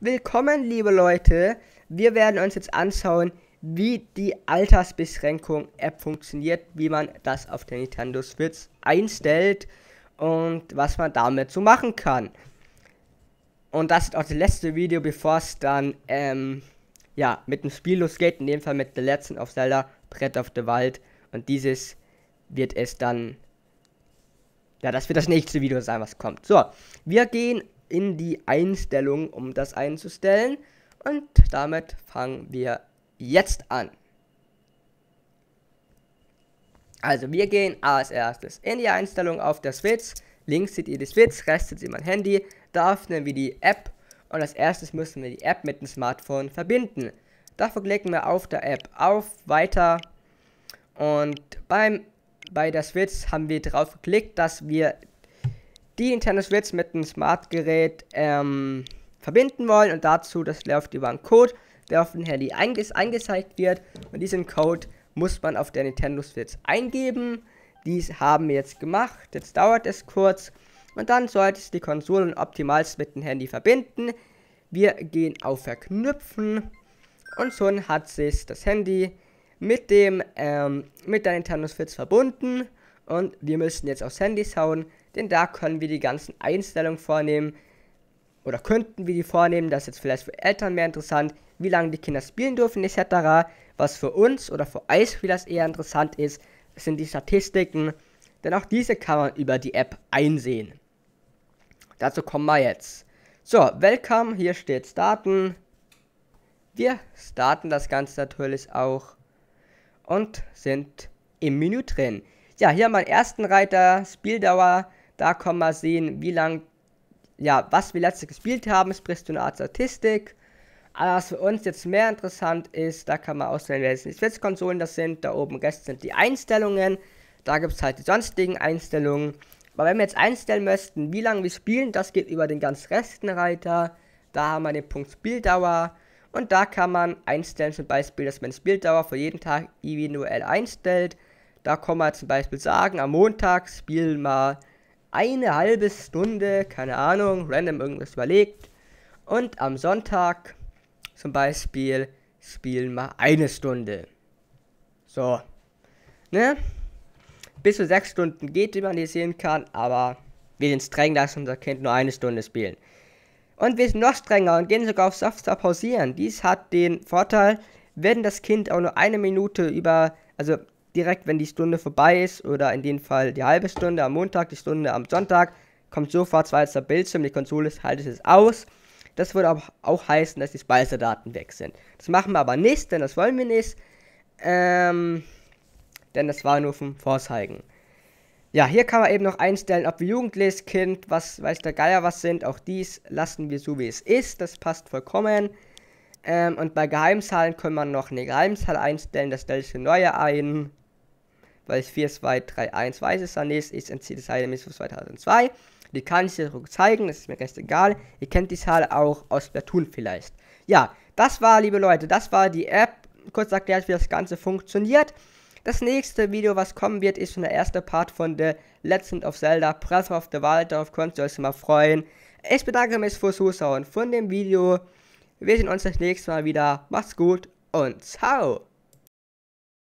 willkommen liebe Leute. Wir werden uns jetzt anschauen, wie die Altersbeschränkung App funktioniert, wie man das auf der Nintendo Switch einstellt und was man damit so machen kann. Und das ist auch das letzte Video, bevor es dann ähm, ja, mit dem Spiel losgeht, in dem Fall mit The Legend of Zelda Brett of the Wild. Und dieses wird es dann, ja, das wird das nächste Video sein, was kommt. So, wir gehen in die Einstellung, um das einzustellen. Und damit fangen wir jetzt an. Also wir gehen als erstes in die Einstellung auf der Switch. Links seht ihr die Switch, rechts seht ihr mein Handy. Da öffnen wir die App und als erstes müssen wir die App mit dem Smartphone verbinden. Dafür klicken wir auf der App auf, weiter und beim, bei der Switch haben wir darauf geklickt, dass wir die Nintendo Switch mit dem Smartgerät ähm, verbinden wollen und dazu, das läuft über einen Code, der auf dem Handy einges eingezeigt wird. Und diesen Code muss man auf der Nintendo Switch eingeben. Dies haben wir jetzt gemacht, jetzt dauert es kurz. Und dann sollte es die Konsolen optimalst mit dem Handy verbinden. Wir gehen auf Verknüpfen. Und schon hat sich das Handy mit dem ähm, mit der Nintendo Switch verbunden. Und wir müssen jetzt aufs Handy schauen, denn da können wir die ganzen Einstellungen vornehmen oder könnten wir die vornehmen, das ist jetzt vielleicht für Eltern mehr interessant, wie lange die Kinder spielen dürfen etc. Was für uns oder für Eisspielers eher interessant ist, sind die Statistiken, denn auch diese kann man über die App einsehen. Dazu kommen wir jetzt. So, Welcome, hier steht Starten. Wir starten das Ganze natürlich auch und sind im Menü drin. Ja, hier haben wir den ersten Reiter, Spieldauer. Da kann man sehen, wie lang, ja, was wir letztes gespielt haben, sprichst du eine Art Statistik. Aber was für uns jetzt mehr interessant ist, da kann man auswählen, welche Switch-Konsolen das sind. Da oben rechts sind die Einstellungen. Da gibt es halt die sonstigen Einstellungen. Aber wenn wir jetzt einstellen möchten, wie lange wir spielen, das geht über den ganz rechten Reiter. Da haben wir den Punkt Spieldauer. Und da kann man einstellen, zum Beispiel, dass man Spieldauer für jeden Tag individuell einstellt. Da kann man zum Beispiel sagen, am Montag spielen wir eine halbe Stunde, keine Ahnung, random irgendwas überlegt. Und am Sonntag zum Beispiel spielen wir eine Stunde. So. Ne? Bis zu sechs Stunden geht, wie man hier sehen kann, aber wir sind streng, dass unser Kind nur eine Stunde spielen. Und wir sind noch strenger und gehen sogar auf Softstar pausieren. Dies hat den Vorteil, wenn das Kind auch nur eine Minute über, also direkt, wenn die Stunde vorbei ist, oder in dem Fall die halbe Stunde am Montag, die Stunde am Sonntag, kommt sofort zweiter Bildschirm, die Konsole haltet es aus. Das würde auch, auch heißen, dass die Speicherdaten weg sind. Das machen wir aber nicht, denn das wollen wir nicht. Ähm, denn das war nur vom Vorzeigen. Ja, hier kann man eben noch einstellen, ob wir Jugendliches Kind, was weiß der Geier was sind. Auch dies lassen wir so, wie es ist. Das passt vollkommen. Ähm, und bei Geheimzahlen können wir noch eine Geheimzahl einstellen. Das stelle ich für neue ein. Weil es 4231 weiß es dann ist. Ich entziehe das für 2002. Die kann ich dir zeigen, das ist mir recht egal. Ihr kennt die Zahl auch aus Platoon vielleicht. Ja, das war, liebe Leute, das war die App. Kurz erklärt, wie das Ganze funktioniert. Das nächste Video, was kommen wird, ist schon der erste Part von The Legend of Zelda Breath of the Wild. Darauf könnt ihr euch mal freuen. Ich bedanke mich fürs Zuschauen von dem Video. Wir sehen uns das nächste Mal wieder. Macht's gut und ciao.